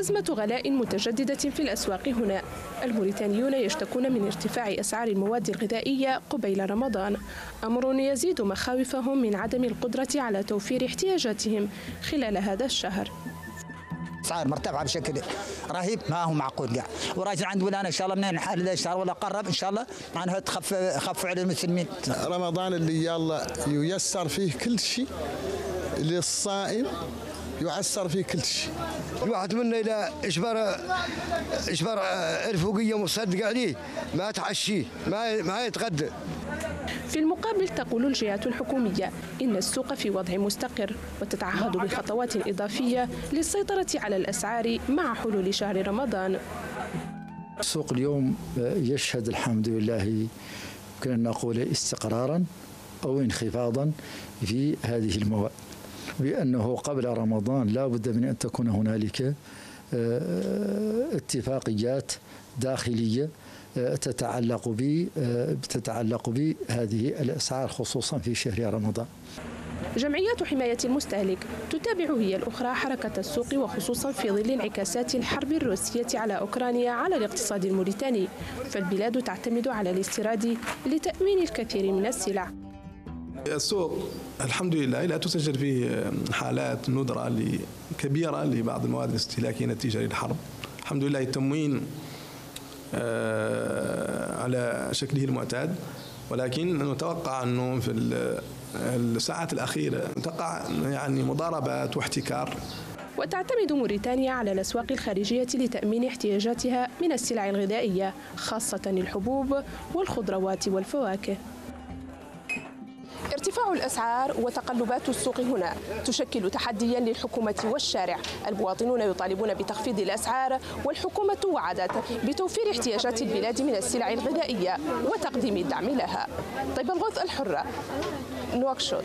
أزمة غلاء متجددة في الأسواق هنا. الموريتانيون يشتكون من ارتفاع أسعار المواد الغذائية قبيل رمضان. أمر يزيد مخاوفهم من عدم القدرة على توفير احتياجاتهم خلال هذا الشهر. أسعار مرتفعة بشكل رهيب. ما هو معقول؟ قاع وراجل عند ولانا إن شاء الله من هذا الشهر ولا قرب؟ إن شاء الله معناها تخف خف على المسلمين. رمضان اللي يلا ييسر فيه كل شيء للصائم يعسر فيه كل شيء. الواحد منا إلى اجبر اجبر الفوقيه مصدق عليه. ما تعشيه ما ما يتغدى. في المقابل تقول الجهات الحكومية إن السوق في وضع مستقر وتتعهد بخطوات إضافية للسيطرة على الأسعار مع حلول شهر رمضان. السوق اليوم يشهد الحمد لله يمكن أن نقول استقرارا أو انخفاضا في هذه المواد. بأنه قبل رمضان لا بد من أن تكون هنالك اتفاقيات داخلية تتعلق ب تتعلق بهذه الأسعار خصوصا في شهر رمضان. جمعيات حماية المستهلك تتابع هي الأخرى حركة السوق وخصوصا في ظل انعكاسات الحرب الروسية على أوكرانيا على الاقتصاد الموريتاني فالبلاد تعتمد على الاستيراد لتأمين الكثير من السلع السوق الحمد لله لا تسجل فيه حالات ندرة كبيرة لبعض المواد الاستهلاكية نتيجة للحرب. الحمد لله التموين على شكله المعتاد. ولكن نتوقع أنه في الساعات الأخيرة تقع يعني مضاربات واحتكار. وتعتمد موريتانيا على الأسواق الخارجية لتأمين احتياجاتها من السلع الغذائية خاصة الحبوب والخضروات والفواكه. ارتفاع الأسعار وتقلبات السوق هنا تشكل تحديا للحكومة والشارع. المواطنون يطالبون بتخفيض الأسعار والحكومة وعدت بتوفير احتياجات البلاد من السلع الغذائية وتقديم الدعم لها. طيب الغوث الحرة نواكشوط.